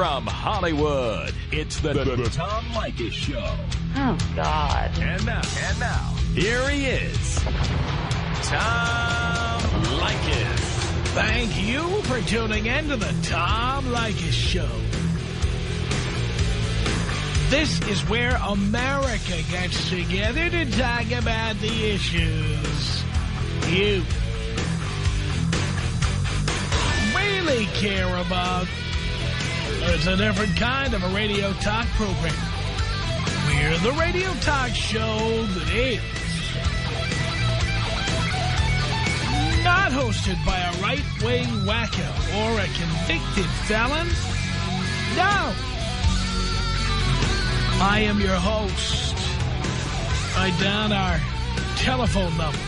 From Hollywood, it's the, the, the Tom Leykis Show. Oh, God. And now, and now, here he is, Tom Leykis. Thank you for tuning in to the Tom Leykis Show. This is where America gets together to talk about the issues you really care about. It's a different kind of a radio talk program. We're the radio talk show that is not hosted by a right-wing wacko or a convicted felon. No. I am your host. Write down our telephone number.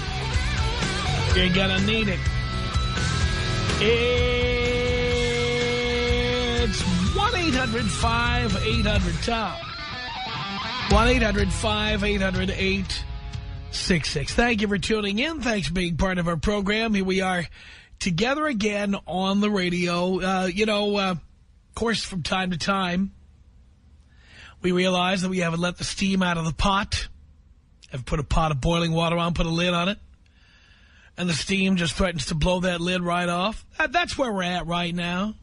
You're gonna need it. It's 1-800-5800-TOM. 1-800-5800-866. Thank you for tuning in. Thanks for being part of our program. Here we are together again on the radio. Uh, you know, uh, of course, from time to time, we realize that we haven't let the steam out of the pot. Have put a pot of boiling water on, put a lid on it. And the steam just threatens to blow that lid right off. That's where we're at right now.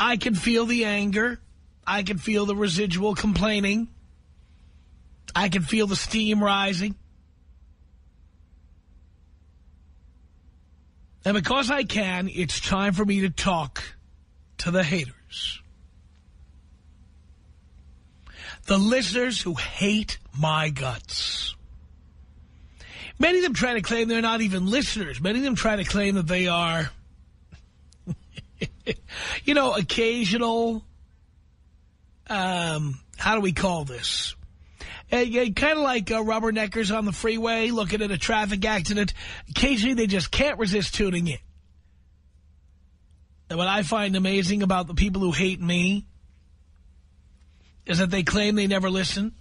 I can feel the anger. I can feel the residual complaining. I can feel the steam rising. And because I can, it's time for me to talk to the haters. The listeners who hate my guts. Many of them try to claim they're not even listeners. Many of them try to claim that they are, you know, occasional, um, how do we call this? Uh, kind of like uh, rubberneckers on the freeway looking at a traffic accident. Occasionally they just can't resist tuning in. And what I find amazing about the people who hate me is that they claim they never listen.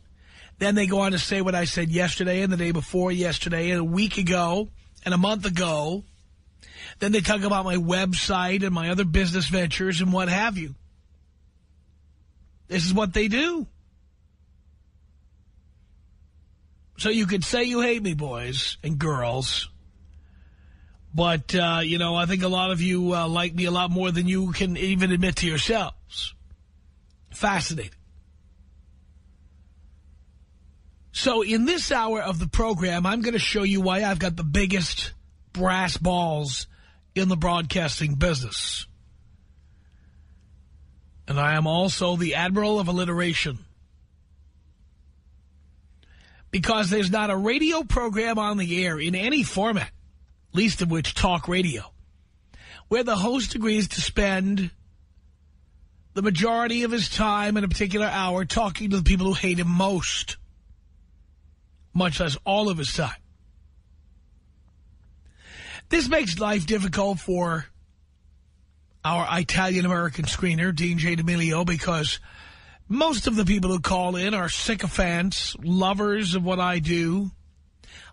Then they go on to say what I said yesterday and the day before yesterday and a week ago and a month ago. Then they talk about my website and my other business ventures and what have you. This is what they do. So you could say you hate me, boys and girls. But, uh, you know, I think a lot of you uh, like me a lot more than you can even admit to yourselves. Fascinating. So in this hour of the program, I'm going to show you why I've got the biggest brass balls in the broadcasting business. And I am also the Admiral of Alliteration. Because there's not a radio program on the air in any format, least of which talk radio, where the host agrees to spend the majority of his time in a particular hour talking to the people who hate him most much less all of his time. This makes life difficult for our Italian-American screener, Dean J. D'Amelio, because most of the people who call in are sycophants, lovers of what I do,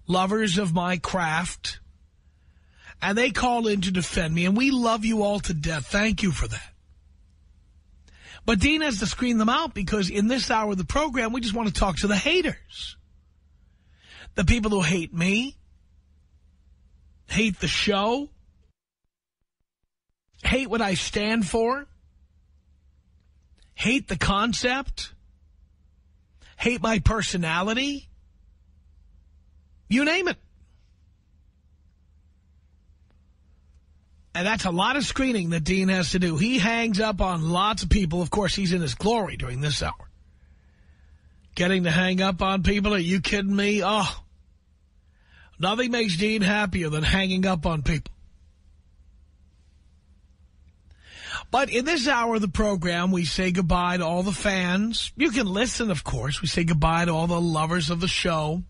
lovers of my craft, and they call in to defend me, and we love you all to death. Thank you for that. But Dean has to screen them out because in this hour of the program, we just want to talk to the haters. The people who hate me, hate the show, hate what I stand for, hate the concept, hate my personality, you name it. And that's a lot of screening that Dean has to do. He hangs up on lots of people. Of course, he's in his glory during this hour. Getting to hang up on people, are you kidding me? Oh, Nothing makes Dean happier than hanging up on people. But in this hour of the program, we say goodbye to all the fans. You can listen, of course. We say goodbye to all the lovers of the show.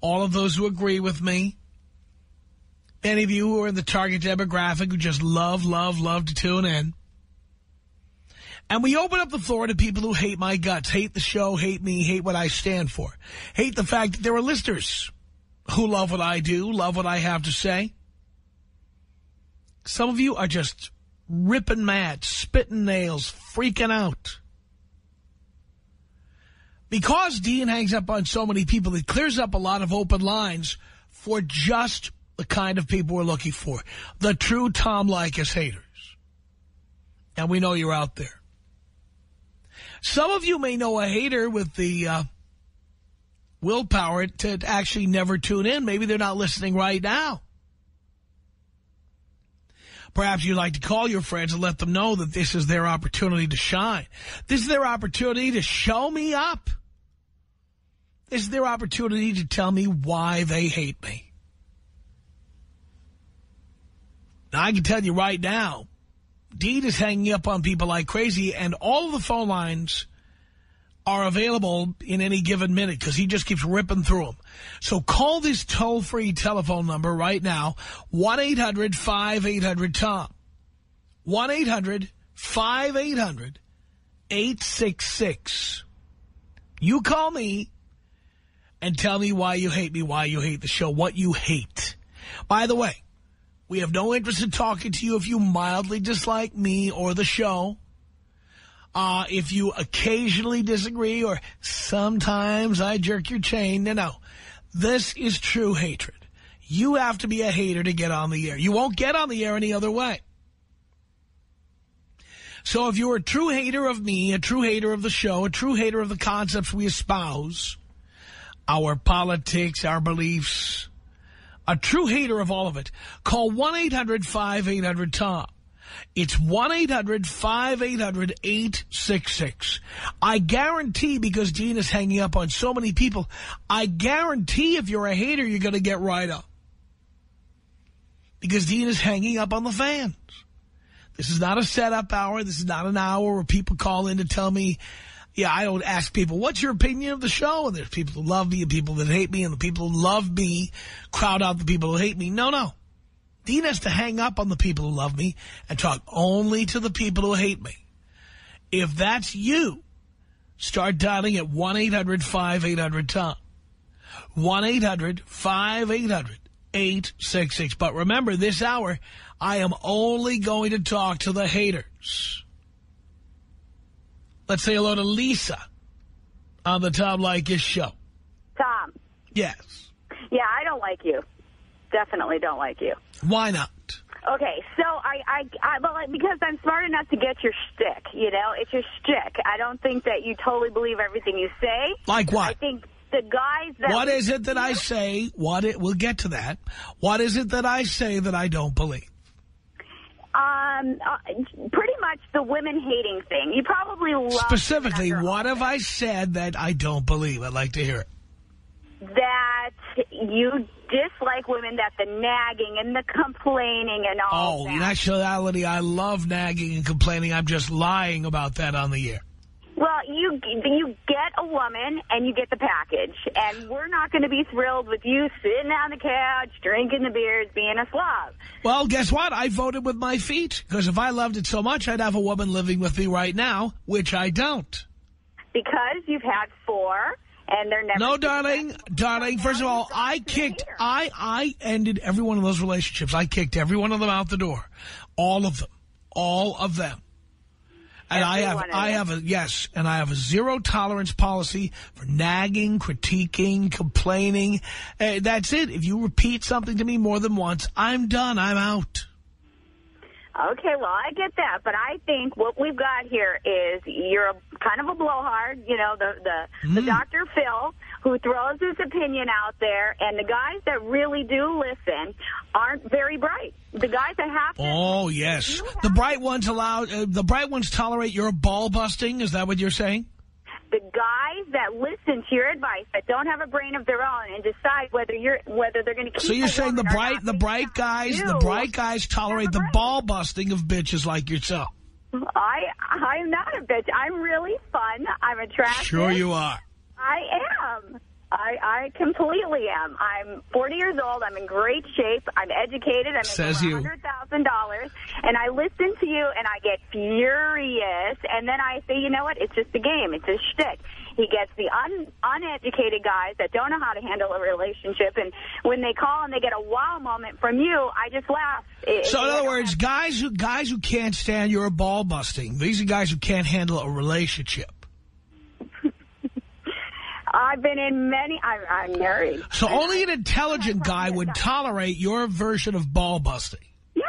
All of those who agree with me. Any of you who are in the target demographic who just love, love, love to tune in. And we open up the floor to people who hate my guts, hate the show, hate me, hate what I stand for. Hate the fact that there are listeners who love what I do, love what I have to say. Some of you are just ripping mad, spitting nails, freaking out. Because Dean hangs up on so many people, it clears up a lot of open lines for just the kind of people we're looking for. The true Tom Leykis haters. And we know you're out there. Some of you may know a hater with the uh, willpower to actually never tune in. Maybe they're not listening right now. Perhaps you'd like to call your friends and let them know that this is their opportunity to shine. This is their opportunity to show me up. This is their opportunity to tell me why they hate me. Now, I can tell you right now, Dean is hanging up on people like crazy, and all the phone lines are available in any given minute because he just keeps ripping through them. So call this toll-free telephone number right now, 1-800-5800-TOM. 1-800-5800-866. You call me and tell me why you hate me, why you hate the show, what you hate. By the way, we have no interest in talking to you if you mildly dislike me or the show. Uh, if you occasionally disagree or sometimes I jerk your chain. No, no. This is true hatred. You have to be a hater to get on the air. You won't get on the air any other way. So if you're a true hater of me, a true hater of the show, a true hater of the concepts we espouse, our politics, our beliefs, a true hater of all of it, call 1-800-5800-TOM. It's 1-800-5800-866. I guarantee, because Dean is hanging up on so many people, I guarantee if you're a hater, you're going to get right up. Because Dean is hanging up on the fans. This is not a setup hour. This is not an hour where people call in to tell me, yeah, I don't ask people, what's your opinion of the show? And there's people who love me and people that hate me, and the people who love me crowd out the people who hate me. No, no. Dean has to hang up on the people who love me and talk only to the people who hate me. If that's you, start dialing at 1-800-5800-TOM. 1-800-5800-866. But remember, this hour, I am only going to talk to the haters. Let's say hello to Lisa on the Tom Leykis show. Tom. Yes. Yeah, I don't like you. Definitely don't like you. Why not? Okay, so I, I, I well, because I'm smart enough to get your shtick, you know? It's your shtick. I don't think that you totally believe everything you say. Like what? I think the guys that... What is it that I say? What it? We'll get to that. What is it that I say that I don't believe? Um, uh, pretty much the women hating thing. You probably love... Specifically, what have I said that I don't believe? I'd like to hear it. That you dislike women, that the nagging and the complaining and all oh, that. in actuality, I love nagging and complaining. I'm just lying about that on the air. Well, you you get a woman and you get the package. And we're not going to be thrilled with you sitting on the couch, drinking the beers, being a slob. Well, guess what? I voted with my feet. Because if I loved it so much, I'd have a woman living with me right now, which I don't. Because you've had four and they're never... No, darling, darling, first of all, I kicked, I, I ended every one of those relationships. I kicked every one of them out the door. All of them. All of them. And every I have, I have a, yes, and I have a zero tolerance policy for nagging, critiquing, complaining. Uh, that's it. If you repeat something to me more than once, I'm done. I'm out. Okay, well, I get that, but I think what we've got here is you're a, kind of a blowhard, you know, the the, mm. the Dr. Phil who throws his opinion out there, and the guys that really do listen aren't very bright. The guys that have to... Oh, yes. The bright ones allow, uh, the bright ones tolerate your ball busting? Is that what you're saying? The guys that listen to your advice that don't have a brain of their own and decide whether you're whether they're going to keep. So you're saying the bright the bright guys the bright guys tolerate the ball busting of bitches like yourself. I I'm not a bitch. I'm really fun. I'm attractive. Sure you are. I am. I, I completely am. I'm 40 years old. I'm in great shape. I'm educated. I'm Says you. $100,000. And I listen to you, and I get furious. And then I say, you know what? It's just a game. It's a shtick. He gets the un, uneducated guys that don't know how to handle a relationship. And when they call and they get a wow moment from you, I just laugh. It- So in other words, guys who guys who can't stand your ball busting, these are guys who can't handle a relationship. I've been in many. I'm, I'm married. So only an intelligent guy would tolerate your version of ball busting. Yeah,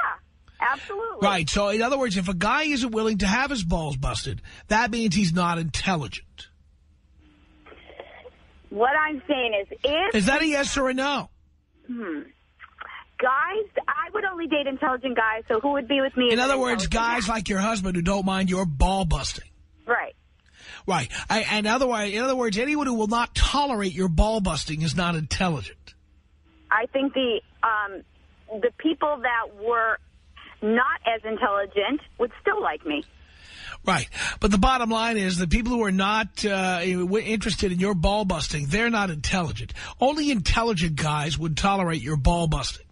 absolutely. Right. So in other words, if a guy isn't willing to have his balls busted, that means he's not intelligent. What I'm saying is, if Is that a yes or a no? Hmm. Guys, I would only date intelligent guys. So who would be with me? In other words, guys guy? like your husband who don't mind your ball busting. right. Right. I, and otherwise, in other words, anyone who will not tolerate your ball busting is not intelligent. I think the um, the people that were not as intelligent would still like me. Right. But the bottom line is that people who are not uh, interested in your ball busting, they're not intelligent. Only intelligent guys would tolerate your ball busting.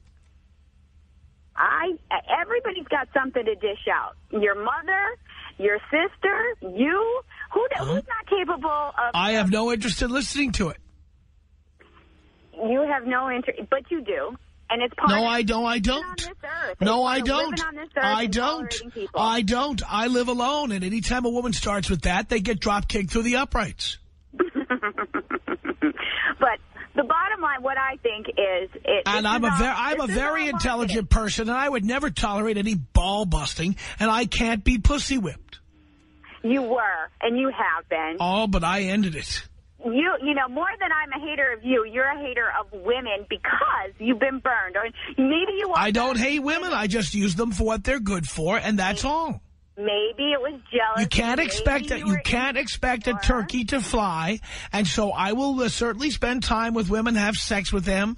I everybody's got something to dish out. Your mother, your sister, you. Who who's not capable of? I have no interest in listening to it. You have no interest, but you do, and it's part. No, of I don't. I don't. On this earth. No, I don't. living on this earth I don't. I don't. I live alone, and anytime a woman starts with that, they get drop kicked through the uprights. But the bottom line, what I think is, it, And I'm a very, I'm a very intelligent person, and I would never tolerate any ball busting, and I can't be pussy whipped. You were, and you have been. Oh, but I ended it. You, you know, more than I'm a hater of you, you're a hater of women because you've been burned, or maybe you. I don't hate women. I just use them for what they're good for, and that's all. Maybe it was jealous. You can't expect that. You were can't expect a turkey to fly, and so I will uh, certainly spend time with women, have sex with them,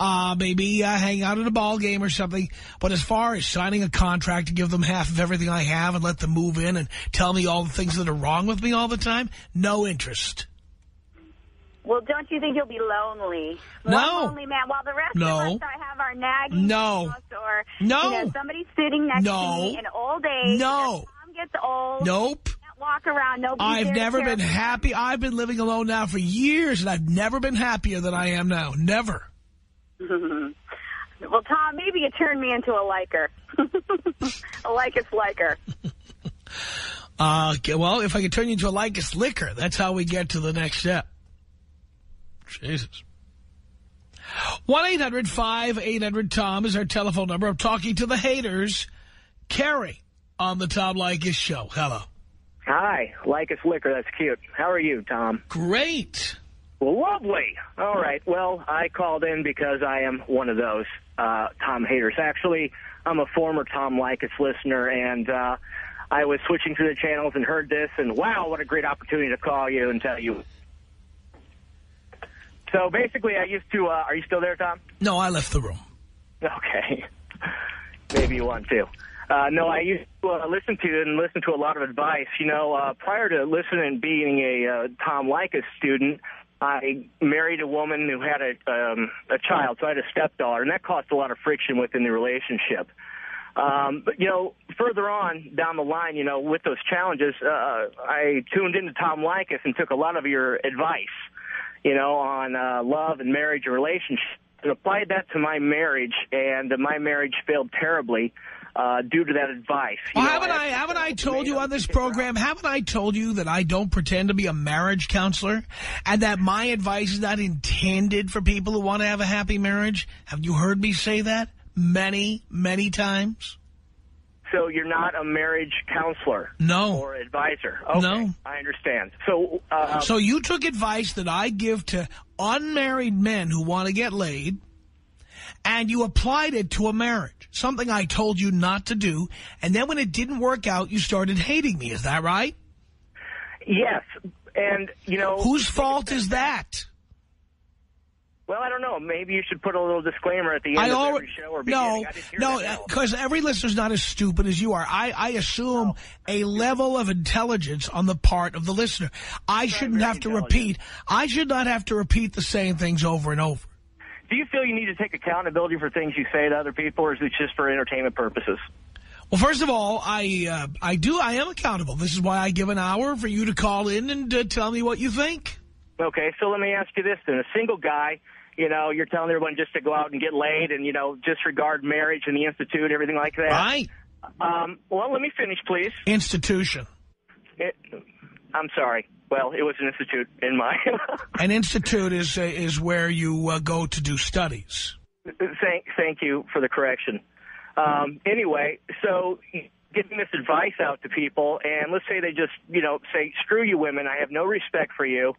uh, maybe uh, hang out at a ball game or something. But as far as signing a contract to give them half of everything I have and let them move in and tell me all the things that are wrong with me all the time, no interest. Well, don't you think you'll be lonely? No. One lonely man. While the rest No. of us I have our nagging No. or No. you know, somebody sitting next No. to me in old age. No. Mom gets old. Nope. Can't walk around. Nobody I've never been happy. I've been living alone now for years, and I've never been happier than I am now. Never. Well, Tom, maybe you turned me into a liker. a likest liker. Uh, well, if I could turn you into a Leykis licker, that's how we get to the next step. Jesus. 1-800-5800-TOM is our telephone number. I'm talking to the haters. Carrie on the Tom Leykis show. Hello. Hi, Leykis Licker. That's cute. How are you, Tom? Great. Lovely. All right. Well, I called in because I am one of those uh, Tom haters. Actually, I'm a former Tom Leykis listener, and uh, I was switching through the channels and heard this, and wow, what a great opportunity to call you and tell you. So basically, I used to. Uh, are you still there, Tom? No, I left the room. Okay. Maybe you want to. Uh, no, I used to uh, listen to and listen to a lot of advice. You know, uh, prior to listening and being a uh, Tom Leykis student, I married a woman who had a um, a child, so I had a stepdaughter, and that caused a lot of friction within the relationship. Um, but you know, further on down the line, you know, with those challenges, uh, I tuned into Tom Leykis and took a lot of your advice, you know, on uh, love and marriage and relationships, and applied that to my marriage, and my marriage failed terribly uh, due to that advice. Well, know, haven't I, had- haven't I told you on this program, haven't I told you that I don't pretend to be a marriage counselor and that my advice is not intended for people who want to have a happy marriage? Have you heard me say that many, many times? So you're not a marriage counselor No. or advisor. Okay, No. I understand. So, uh, So you took advice that I give to unmarried men who want to get laid and you applied it to a marriage, something I told you not to do. And then when it didn't work out, you started hating me. Is that right? yes, and you know Whose fault is that? Well, I don't know. Maybe you should put a little disclaimer at the end I of every show or no, beginning. Didn't no, because uh, every listener's not as stupid as you are. I, I assume a level of intelligence on the part of the listener. I shouldn't have to repeat. I should not have to repeat the same things over and over. Do you feel you need to take accountability for things you say to other people, or is it just for entertainment purposes? Well, first of all, I uh, I do. I am accountable. This is why I give an hour for you to call in and uh, tell me what you think. Okay, so let me ask you this then. A single guy, you know, you're telling everyone just to go out and get laid and, you know, disregard marriage and the institute, everything like that. Right? Um, well, let me finish, please. Institution. It, I'm sorry. Well, it was an institute in my... An institute is uh, is where you uh, go to do studies. thank, thank you for the correction. Um, anyway, so getting this advice out to people, and let's say they just, you know, say, screw you women, I have no respect for you.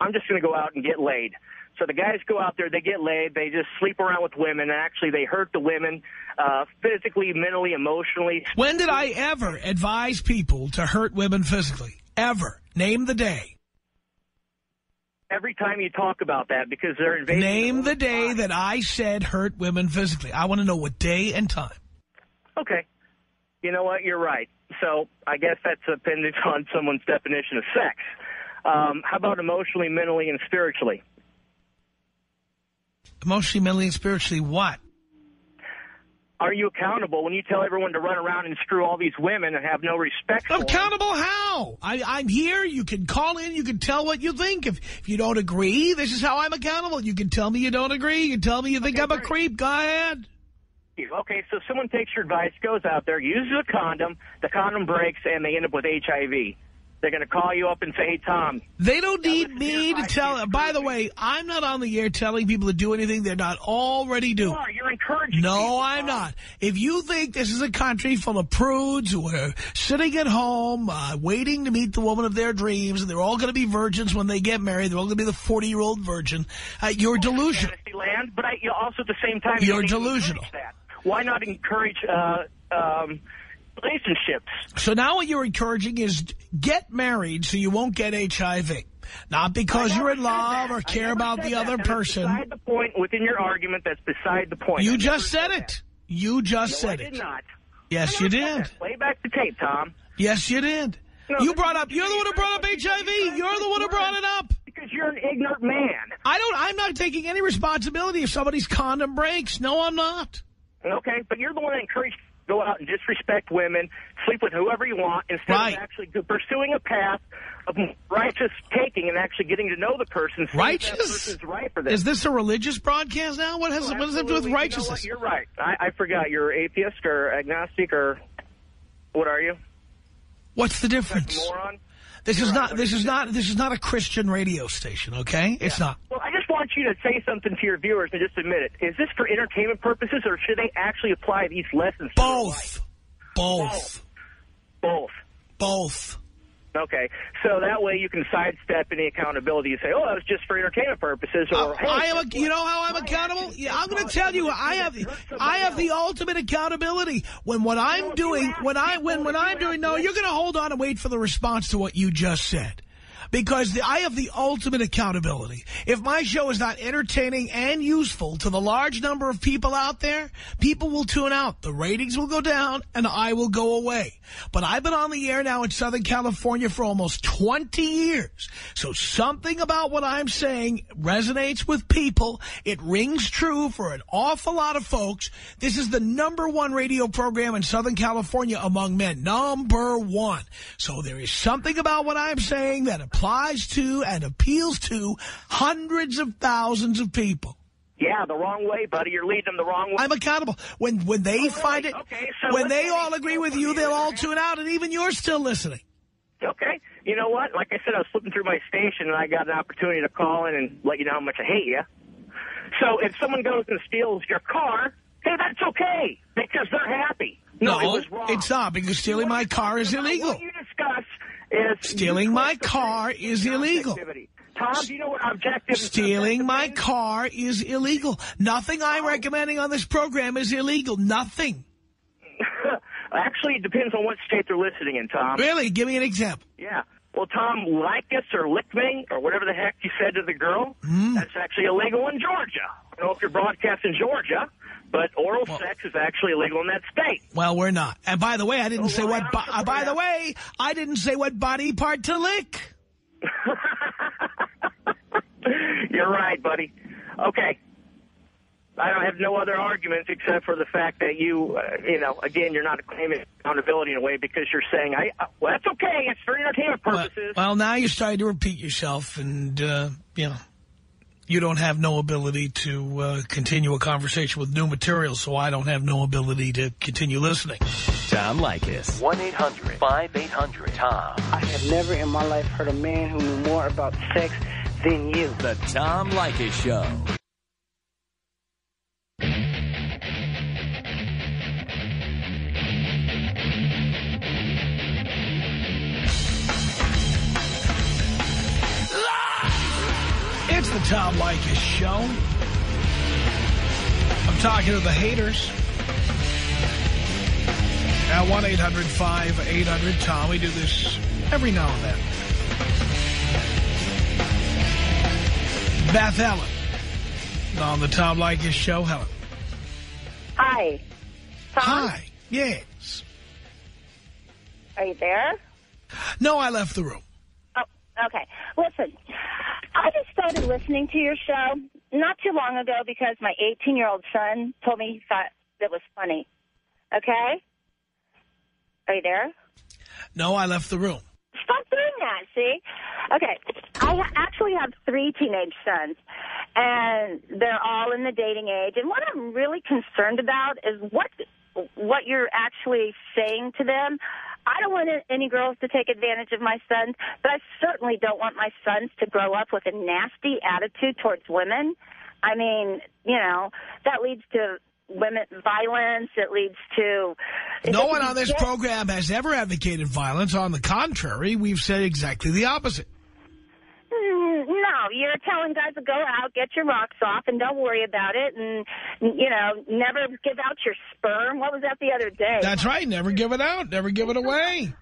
I'm just going to go out and get laid. So the guys go out there, they get laid, they just sleep around with women, and actually they hurt the women uh, physically, mentally, emotionally. When did I ever advise people to hurt women physically? Ever. Name the day. Every time you talk about that, because they're invading... Name the the day that I said hurt women physically. I want to know what day and time. Okay. You know what? You're right. So I guess that's dependent on someone's definition of sex. Um, how about emotionally, mentally, and spiritually? Emotionally, mentally, and spiritually what? Are you accountable when you tell everyone to run around and screw all these women and have no respect for I'm them? accountable how? I, I'm here. You can call in. You can tell what you think. If, if you don't agree, this is how I'm accountable. You can tell me you don't agree. You can tell me you think Okay, I'm a creep. Go ahead. Okay, so someone takes your advice, goes out there, uses a condom, the condom breaks, and they end up with HIV. They're going to call you up and say, hey, Tom, They don't need to me to tell. You By the way, I'm not on the air telling people to do anything they're not already you doing. are. You're encouraging No, people, I'm Tom. not. If you think this is a country full of prudes who are sitting at home uh, waiting to meet the woman of their dreams and they're all going to be virgins when they get married, they're all going to be the 40-year-old virgin, uh, you're delusional. land, but I, you also at the same time you You're don't need to delusional. Why not encourage uh, um, relationships? So now what you're encouraging is get married so you won't get HIV. Not because you're in love that. or care about the that. other That's person. Beside the point within your argument, that's beside the point. You never just said that. it. You just No, I said did not. Yes, you did. Play back the tape, Tom. Yes, you did. No, You brought up, you're the one who brought up HIV. You're the one who brought it up. Because you're an ignorant man. I don't, I'm not taking any responsibility if somebody's condom breaks. No, I'm not. Okay, but you're the one that encouraged go out and disrespect women, sleep with whoever you want, instead Right. of actually pursuing a path of righteous taking and actually getting to know the person. seeing if That Righteous? person's right for this. Is this a religious broadcast now? What has, what does that to do with Absolutely. You know righteousness? You're right. I, I forgot. You're atheist or agnostic or what are you? What's the difference? Moron? This is You're not, right. this is not, this is not a Christian radio station, okay? It's not. Well, I just want you to say something to your viewers and just admit it. Is this for entertainment purposes or should they actually apply these lessons? to? Both. Both. Both. Both. Okay, so that way you can sidestep any accountability and say, "Oh, that was just for entertainment purposes." Or, Uh, hey, I am. A, you know how I'm accountable? Yeah, I'm going to tell you. I have. I have the ultimate accountability when what I'm doing. When I when when I'm doing. No, you're going to hold on and wait for the response to what you just said. Because the, I have the ultimate accountability. If my show is not entertaining and useful to the large number of people out there, people will tune out. The ratings will go down and I will go away. But I've been on the air now in Southern California for almost 20 years. So something about what I'm saying resonates with people. It rings true for an awful lot of folks. This is the number one radio program in Southern California among men. Number one. So there is something about what I'm saying that applies to and appeals to hundreds of thousands of people. Yeah, the wrong way, buddy. You're leading them the wrong way. I'm accountable. When when they oh, really? find it, Okay, so when they all agree with you, they'll all tune out, and even you're still listening. Okay. You know what? Like I said, I was flipping through my station, and I got an opportunity to call in and let you know how much I hate you. So if someone goes and steals your car, hey, that's okay because they're happy. No, it was wrong. it's not because stealing my car is illegal. What you discuss is Stealing my car is illegal. Tom, do you know what objective? Stealing my car is illegal. Nothing I'm recommending on this program is illegal. Nothing. Actually, it depends on what state they're listening in, Tom. Really? Give me an example. Yeah. Well, Tom, like us or lick me or whatever the heck you said to the girl, Hmm? that's actually illegal in Georgia. I don't know if you're broadcasting Georgia, but oral sex is actually illegal in that state. Well, we're not. And by the way, I didn't Oh, say well, what. Uh, by the way, I didn't say what body part to lick. You're right, buddy. Okay. I don't have no other arguments except for the fact that you, uh, you know, again, you're not claiming accountability in a way because you're saying, I, uh, well, that's okay. It's for entertainment Well, purposes. well, now you're starting to repeat yourself, and uh, you know, you don't have no ability to uh, continue a conversation with new material, so I don't have no ability to continue listening. Tom Leykis. 1-800-5800-TOM. I have never in my life heard a man who knew more about sex than you. The Tom Leykis Show. The Tom Leykis Show. I'm talking to the haters. At 1-800-5800-TOM. We do this every now and then. Beth Ellen on the Tom Leykis Show. Helen. Hi. Tom, Hi. Yes. are you there? No, I left the room. Oh, okay. Listen, I just started listening to your show not too long ago because my 18-year-old son told me he thought it was funny. Okay? Are you there? No, I left the room. Stop doing that, see? Okay, I ha- actually have three teenage sons, and they're all in the dating age. And what I'm really concerned about is what what you're actually saying to them. I don't want any girls to take advantage of my sons, but I certainly don't want my sons to grow up with a nasty attitude towards women. I mean, you know, that leads to women violence. It leads to No one on this program has ever advocated violence. On the contrary, we've said exactly the opposite. Mm, No, you're telling guys to go out, get your rocks off, and don't worry about it, and you know, never give out your sperm. What was that the other day? That's right. Never give it out. Never give it away.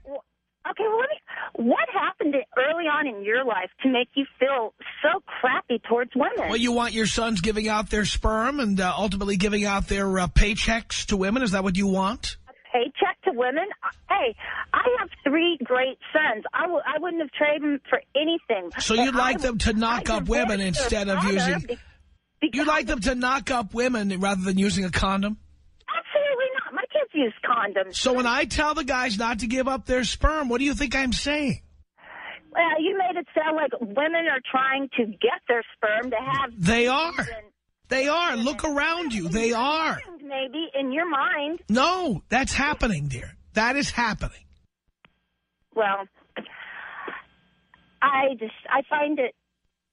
Okay, well, let me. What happened early on in your life to make you feel so crappy towards women? Well, you want your sons giving out their sperm and uh, ultimately giving out their uh, paychecks to women? Is that what you want? Paycheck to women. Uh, hey, I have three great sons. I w- I wouldn't have traded them for anything. So you'd like I- them to knock I up women instead of using- be- You'd like them to knock up women rather than using a condom? Absolutely not. My kids use condoms. So when I tell the guys not to give up their sperm, what do you think I'm saying? Well, you made it sound like women are trying to get their sperm to have. They are. They are. Look around you. They are. Maybe in your mind. No, that's happening, dear. That is happening. Well, I just I find it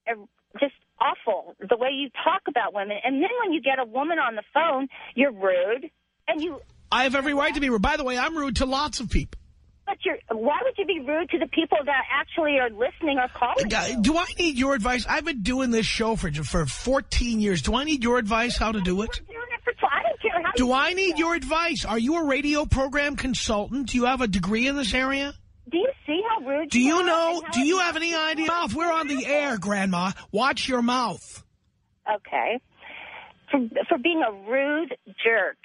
uh, just awful the way you talk about women, and then when you get a woman on the phone, you're rude, and you. I have every right to be rude. By the way, I'm rude to lots of people. You're. Why would you be rude to the people that actually are listening or calling? You? Do I need your advice? I've been doing this show for for 14 years. Do I need your advice how to do it? Doing it for tw- I don't care how. Do you I need your advice? Are you a radio program consultant? Do you have a degree in this area? Do you see how rude? Do you are know? Do you have any idea? Mouth, we're on the air, Grandma. Watch your mouth. Okay. For for being a rude jerk,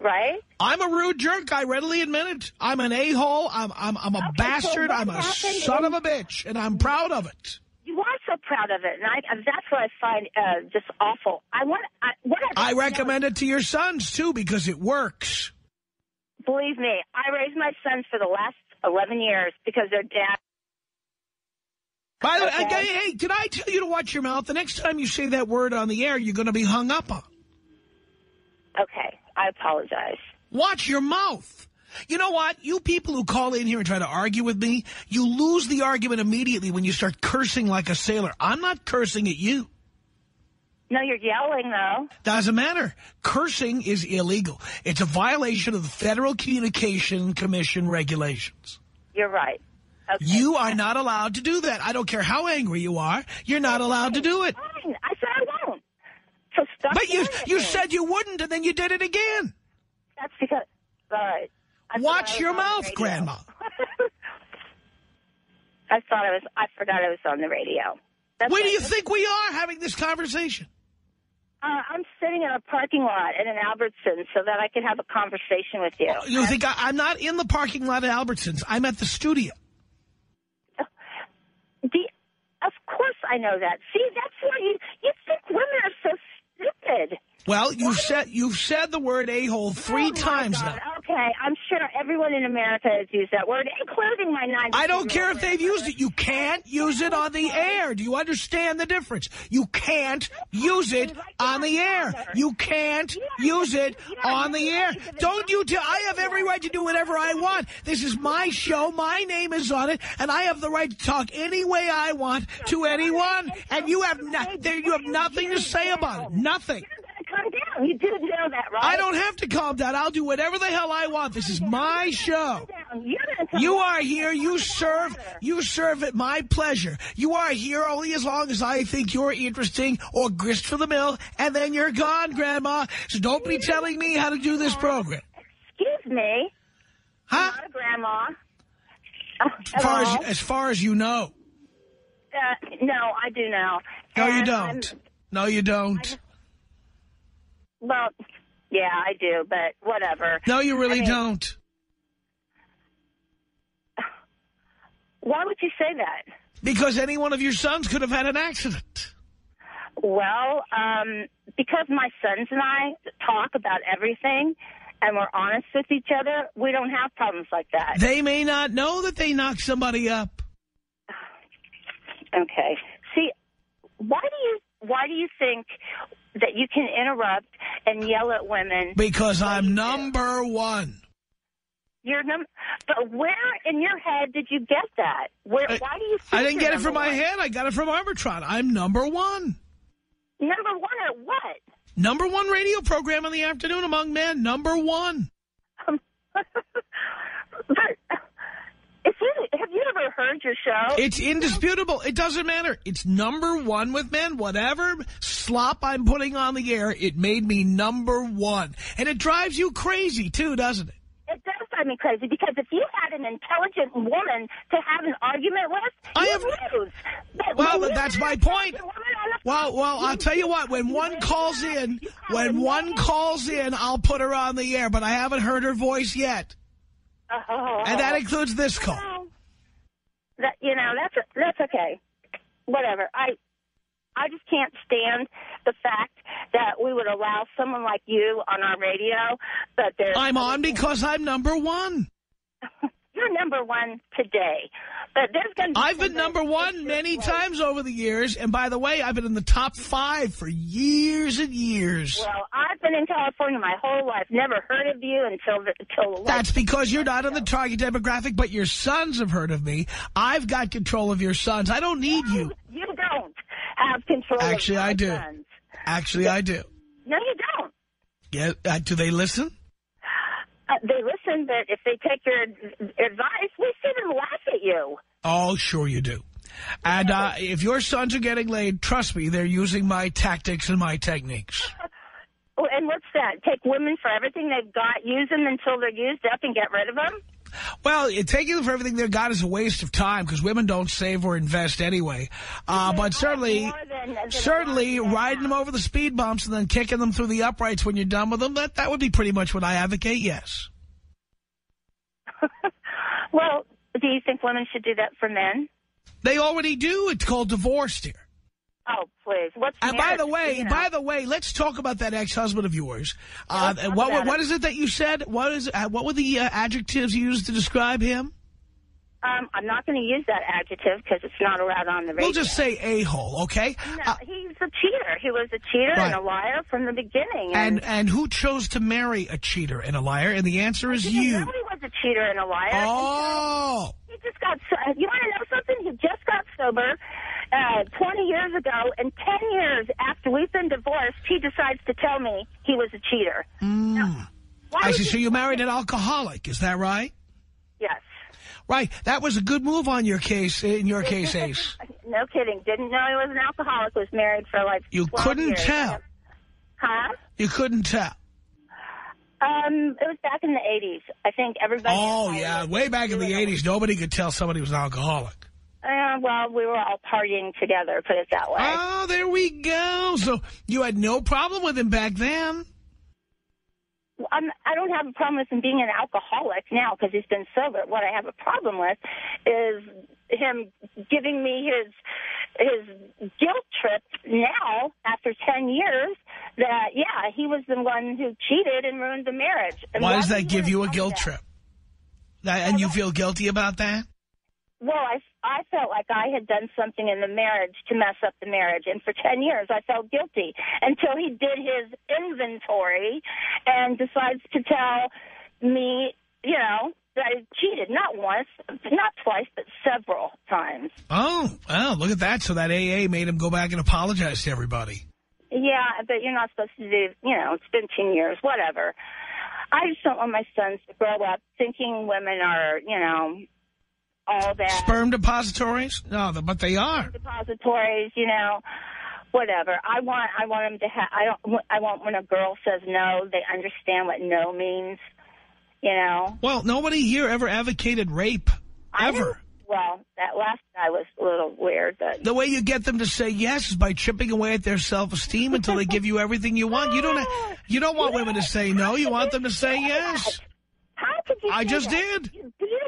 right? I'm a rude jerk. I readily admit it. I'm an a-hole. I'm I'm I'm a Okay, bastard. what I'm a son of a bitch, and I'm proud of it. You are so proud of it, and I, that's what I find uh, just awful. I want. I, what I I'd like to know recommend it to your sons too because it works. Believe me, I raised my sons for the last eleven years because their dad. By the way, hey, did I tell you to watch your mouth? The next time you say that word on the air, you're going to be hung up on. Okay, I apologize. Watch your mouth. You know what? You people who call in here and try to argue with me, you lose the argument immediately when you start cursing like a sailor. I'm not cursing at you. No, you're yelling though. Doesn't matter. Cursing is illegal. It's a violation of the Federal Communication Commission regulations. You're right. Okay. You are not allowed to do that. I don't care how angry you are. You're not allowed to do it. I said I. So stop. But you, you said you wouldn't, and then you did it again. that's because. All right. I Watch your mouth. Grandma. I thought I was, I forgot I was on the radio. That's Where do you think we are having this conversation? Uh, I'm sitting in a parking lot in an Albertsons so that I can have a conversation with you. You think I, I'm not in the parking lot at Albertsons. I'm at the studio. The, of course I know that. See, that's why you, you think women are so stupid. Well, you've said you've said the word a-hole three Oh, times God. now. Okay, I'm sure everyone in America has used that word, including my nine. I don't care if they've used it. You can't use it on the air. Do you understand the difference? You can't use it on the air. You can't use it on the air. Don't you tell, I have every right to do whatever I want. This is my show. My name is on it, and I have the right to talk any way I want to anyone. And you have no, you have nothing to say about it. Nothing. Down. You do know that, right? I don't have to calm down. I'll do whatever the hell I want. This is my show. You are here. You serve. You serve at my pleasure. You are here only as long as I think you're interesting or grist for the mill, and then you're gone, Grandma. So don't be telling me how to do this program. Excuse me. Huh? Not grandma. Uh, As far as, as far as you know. Uh, no, I do now. No, you don't. I'm- No, you don't. Well, yeah, I do, but whatever. No, you really I mean- don't. Why would you say that? Because any one of your sons could have had an accident. Well, um, because my sons and I talk about everything and we're honest with each other, we don't have problems like that. They may not know that they knocked somebody up. Okay. See, why do you why do you think that you can interrupt and yell at women? Because I'm number one. You're num but where in your head did you get that? Where I- why do you I didn't get it from my one? head. I got it from Arbitron. I'm number one. Number one at what? Number one radio program in the afternoon among men. Number one. Um, but have you ever heard your show? It's indisputable. It doesn't matter. It's number one with men. Whatever slop I'm putting on the air, it made me number one. And it drives you crazy, too, doesn't it? It does drive me crazy because if you had an intelligent woman to have an argument with, I have- lose. But Well, that's my point. intelligent woman on the Well, well, I'll tell you what. When one calls in, when one calls in, I'll put her on the air, but I haven't heard her voice yet. Oh. And that includes this call. Well, That you know, that's that's okay. Whatever. I I just can't stand the fact that we would allow someone like you on our radio, but there's I'm on because I'm number one. you're number one today. But there's going to be I've been number one many times over the years. And by the way, I've been in the top five for years and years. Well, I've been in California my whole life. Never heard of you until the, until like, That's because you're not in the target demographic, but your sons have heard of me. I've got control of your sons. I don't need you. You don't have control. Actually, I do. Sons. Actually, I do. No, you don't. Yeah, uh, do they listen? Uh, they listen, but if they take your advice, we sit and laugh at you. Oh, sure you do. And uh, if your sons are getting laid, trust me, they're using my tactics and my techniques. Oh, and what's that? Take women for everything they've got, use them until they're used up, and get rid of them? Well, taking them for everything they've got is a waste of time because women don't save or invest anyway. Uh, but certainly, than- than certainly a lot of riding them over the speed bumps and then kicking them through the uprights when you're done with them, that, that would be pretty much what I advocate, yes. Well, do you think women should do that for men? They already do. It's called divorced here. Oh, please. What's And by the way, You know. by the way, let's talk about that ex-husband of yours. Uh, what what it. is it that you said? What is uh, what were the uh, adjectives you used to describe him? Um, I'm not going to use that adjective because it's not allowed on the radio. We'll just say a-hole, okay? No, Uh, he's a cheater. He was a cheater Right. and a liar from the beginning. and and who chose to marry a cheater and a liar? And the answer is He you. really was a cheater and a liar. Oh, He just got. So, you want to know something? He just got sober uh, 20 years ago, and 10 years after we've been divorced, he decides to tell me he was a cheater. Now, why I see. So you married an alcoholic, is that right? Yes. Right. That was a good move on your case. In your case, Ace. No kidding. Didn't know he was an alcoholic. Was married for like You couldn't years. tell. Huh? You couldn't tell. Um, it was back in the 80s. I think everybody. Oh yeah, way back in the doing it. '80s, nobody could tell somebody was an alcoholic. Uh, well, we were all partying together, put it that way. Oh, there we go. So you had no problem with him back then? I'm, I don't have a problem with him being an alcoholic now because he's been sober. What I have a problem with is him giving me his his guilt trip now after 10 years that, yeah, he was the one who cheated and ruined the marriage. And Why does that give you a guilt that? trip? That, and you feel guilty about that? Well, I, I felt like I had done something in the marriage to mess up the marriage. And for 10 years, I felt guilty until he did his inventory and decides to tell me, you know, that I cheated. Not once, not twice, but several times. Oh, oh, look at that. So that AA made him go back and apologize to everybody. Yeah, but you're not supposed to do, you know, it's been 10 years, whatever. I just don't want my sons to grow up thinking women are, you know, all that. Sperm depositories? No, but they are. depositories, you know, whatever. I want I want them to have. I don't. I want when a girl says no, they understand what no means. You know. Well, nobody here ever advocated rape. Ever. Well, that last guy was a little weird, but The way you get them to say yes is by chipping away at their self-esteem until they give you everything you want. You don't. You don't want women to say no. You want them to say yes. how could you? I just that? did. You beat a woman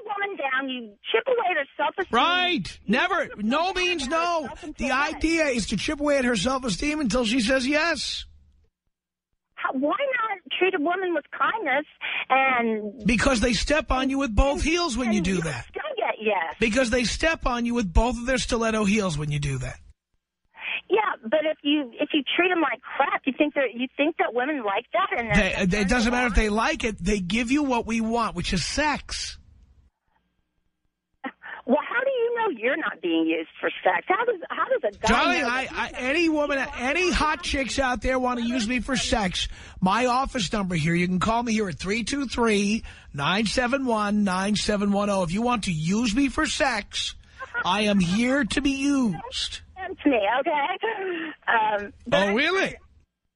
down. You chip away at her self-esteem. Right. Never. No means no. The idea is to chip away at her self-esteem until she says yes. How, why not treat a woman with kindness and? Because they step on you with both heels when you and do that. Still get yes. Because they step on you with both of their stiletto heels when you do that. Yeah, but if you if you treat them like crap, you think that you think that women like that, and They, it doesn't matter if they like it. They give you what we want, which is sex. Well, how do you know you're not being used for sex? How does how does a guy? Darling, I, I, any woman, any hot chicks out there want to use me for sex, my office number here, you can call me here at 323-971-9710. If you want to use me for sex, I am here to be used. That's me, okay? Um, Oh, really?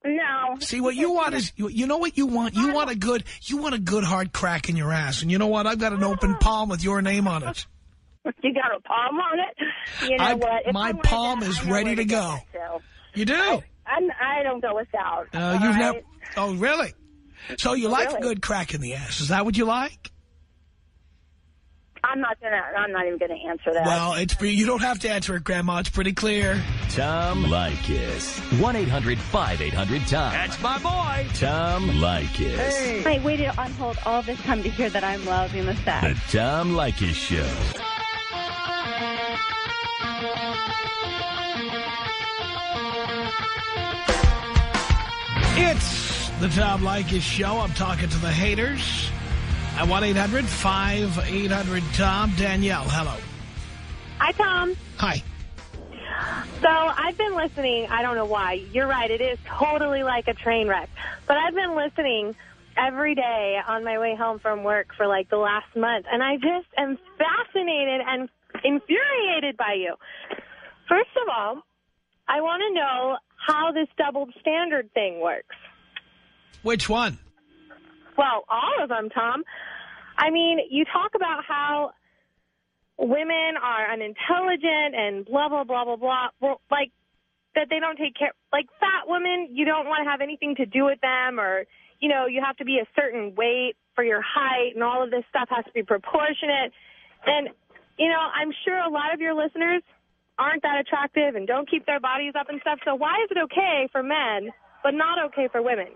No. See, what you want is, you, you know what you want? You want a good, you want a good hard crack in your ass. And you know what? I've got an open palm with your name on it. You got a palm on it. You know I- what? If my palm that, is I know ready where to get go. myself. You do? I'm, I don't go without. Uh, you've right? never, oh, really? So you like a good crack in the ass. Is that what you like? I'm not gonna. I'm not even gonna answer that. Well, it's pretty, you don't have to answer it, Grandma. It's pretty clear. Tom Leykis. 1-800-5800-TOM. That's my boy. Tom Leykis. I waited on hold all this time to hear that I'm lousy in the The sack. Tom Leykis Show. It's the Tom Leykis Show. I'm talking to the haters. At 1-800-5800-TOM. Danielle, hello. Hi, Tom. Hi. So I've been listening. I don't know why. You're right. It is totally like a train wreck. But I've been listening every day on my way home from work for like the last month. And I just am fascinated and infuriated by you. First of all, I want to know how this double standard thing works. Which one? Well, all of them, Tom. I mean, you talk about how women are unintelligent and blah, blah, blah, blah, blah. Well, like, that they don't take care. Like, fat women, you don't want to have anything to do with them or, you know, you have to be a certain weight for your height and all of this stuff has to be proportionate. And, you know, I'm sure a lot of your listeners aren't that attractive and don't keep their bodies up and stuff. So why is it okay for men but not okay for women?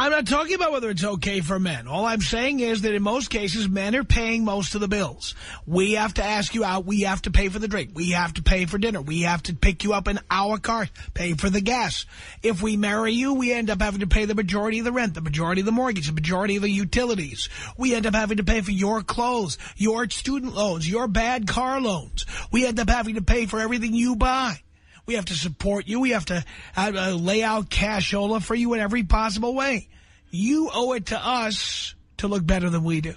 I'm not talking about whether it's okay for men. All I'm saying is that in most cases, men are paying most of the bills. We have to ask you out. We have to pay for the drink. We have to pay for dinner. We have to pick you up in our car, pay for the gas. If we marry you, we end up having to pay the majority of the rent, the majority of the mortgage, the majority of the utilities. We end up having to pay for your clothes, your student loans, your bad car loans. We end up having to pay for everything you buy. We have to support you. We have to uh, uh, lay out cashola for you in every possible way. You owe it to us to look better than we do.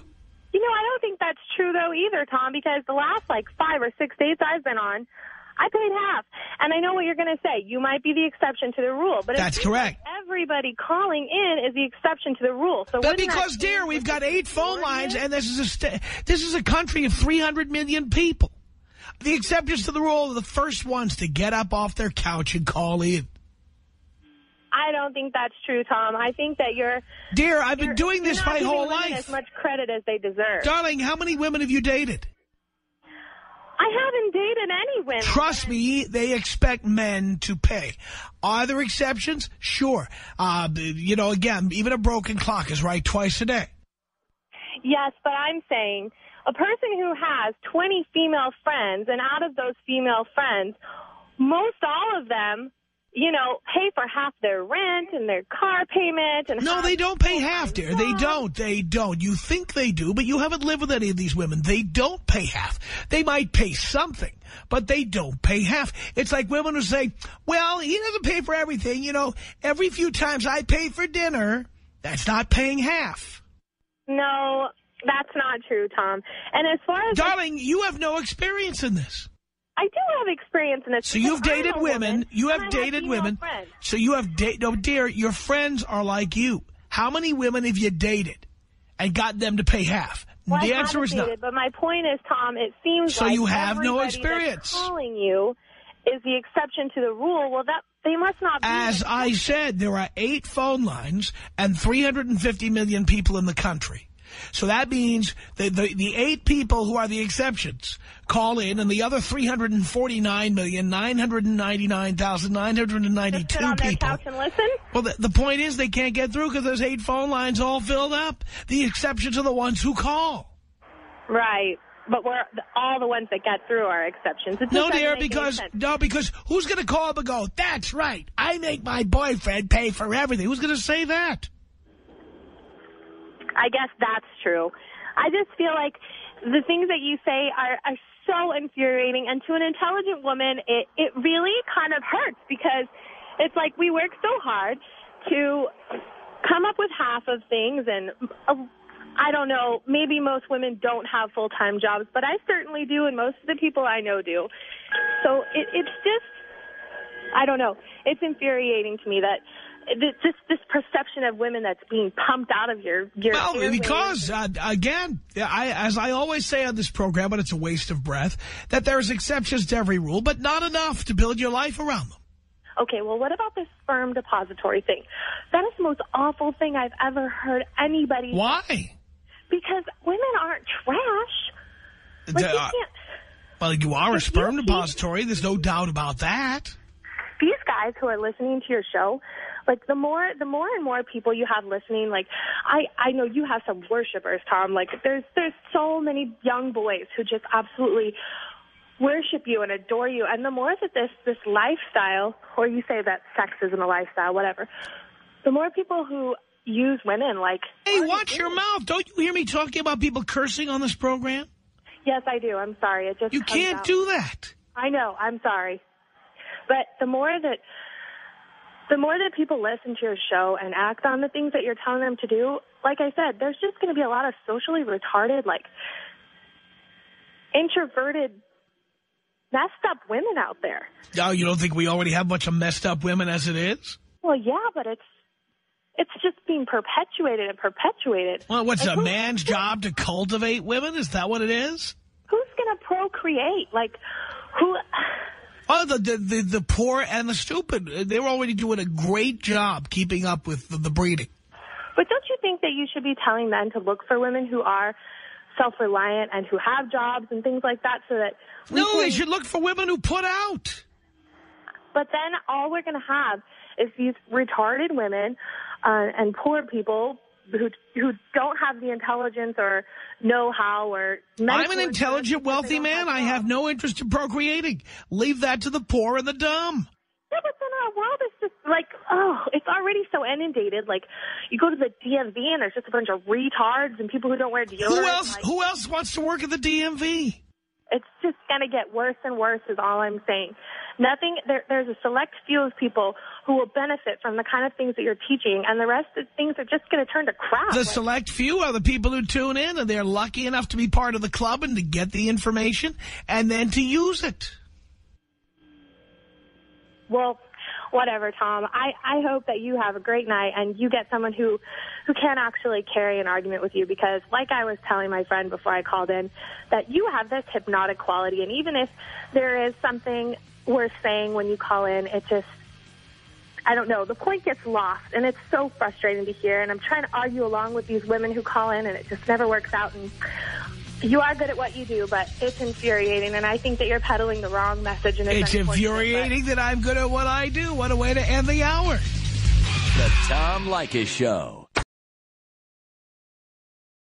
You know, I don't think that's true, though, either, Tom, because the last, like, five or six dates I've been on, I paid half. And I know what you're going to say. You might be the exception to the rule. But That's correct. everybody calling in is the exception to the rule. So But because, dear, we've got eight phone lines, and this is a this is a country of 300 million people. The exceptions to the rule are the first ones to get up off their couch and call in. I don't think that's true, Tom. I think that you're... Dear, I've been you're- doing this my whole life. as much credit as they deserve. Darling, how many women have you dated? I haven't dated any women. Trust me, they expect men to pay. Are there exceptions? Sure. Uh, you know, again, even a broken clock is right twice a day. Yes, but I'm saying a person who has 20 female friends, and out of those female friends, most all of them, you know, pay for half their rent and their car payment. And No, they don't pay half, dear. They don't. They don't. You think they do, but you haven't lived with any of these women. They don't pay half. They might pay something, but they don't pay half. It's like women who say, well, he doesn't pay for everything. You know, every few times I pay for dinner, that's not paying half. No, that's not true, Tom. And as far as Darling, you have no experience in this. I do have experience in this. So you've dated women. woman, You have dated women. friends. So you have dated. No, dear, your friends are like you. How many women have you dated and got them to pay half? Well, the I answer is no. But my point is, Tom, it seems So like you have no experience. calling you is the exception to the rule. Well, that they must not be. As I said, there are eight phone lines and 350 million people in the country. So that means that the, the eight people who are the exceptions call in and the other 349,999,992 Just sit on their people. couch and listen. Well, the, the point is they can't get through because there's eight phone lines all filled up. The exceptions are the ones who call. Right. But we're all the ones that get through are exceptions. It just No, dear, because no, because who's going to call up and go, that's right, I make my boyfriend pay for everything. Who's going to say that? I guess that's true. I just feel like the things that you say are, are so infuriating, and to an intelligent woman, it it really kind of hurts because it's like we work so hard to come up with half of things, and uh, I don't know, maybe most women don't have full time jobs, but I certainly do, and most of the people I know do. So it, it's just I don't know. It's infuriating to me that th- this this perception of women that's being pumped out of your your Well, because, uh, again, I, as I always say on this program, but it's a waste of breath, that there's exceptions to every rule, but not enough to build your life around them. okay, well, what about this sperm depository thing? That is the most awful thing I've ever heard anybody. Why? Because women aren't trash. Like Uh, you can't. well, you are a sperm depository. There's no doubt about that. these guys who are listening to your show, like the more the more and more people you have listening, like I I know you have some worshipers, Tom. Like there's there's so many young boys who just absolutely worship you and adore you. And the more that this this lifestyle, or you say that sex isn't a lifestyle, whatever, the more people who use women like Hey, watch your mouth. Don't you hear me talking about people cursing on this program? Yes, I do. I'm sorry. It just You can't out. do that. I know. I'm sorry. But the more that the more that people listen to your show and act on the things that you're telling them to do, like I said, there's just going to be a lot of socially retarded, like introverted, messed up women out there. Oh, you don't think we already have a bunch of messed up women as it is? Well, yeah, but it's it's just being perpetuated and perpetuated. Well, what's Like, a man's job to cultivate women? Is that what it is? Who's going to procreate? Like, who? Oh, the, the, the, the poor and the stupid. They're already doing a great job keeping up with the, the breeding. But don't you think that you should be telling men to look for women who are self-reliant and who have jobs and things like that so that No, can, they should look for women who put out. But then all we're going to have is these retarded women uh, and poor people who who don't have the intelligence or know-how or I'm an intelligent, wealthy because they don't man. I have no interest in procreating. Leave that to the poor and the dumb. Yeah, but then our world is just like, oh, it's already so inundated. Like, you go to the DMV and there's just a bunch of retards and people who don't wear deodorant. Who else? Like, Who else wants to work at the DMV? It's just going to get worse and worse is all I'm saying. Nothing, there, there's a select few of people who will benefit from the kind of things that you're teaching, and the rest of things are just going to turn to crap. The Like, select few are the people who tune in, and they're lucky enough to be part of the club and to get the information and then to use it. well, whatever, Tom. I, I hope that you have a great night and you get someone who, who can actually carry an argument with you because like I was telling my friend before I called in, that you have this hypnotic quality. And even if there is something worth saying when you call in, it just, I don't know, the point gets lost. And it's so frustrating to hear. And I'm trying to argue along with these women who call in and it just never works out. And you are good at what you do, but it's infuriating, and I think that you're peddling the wrong message. And it's, it's infuriating that I'm good at what I do. What a way to end the hour. The Tom Leykis Show.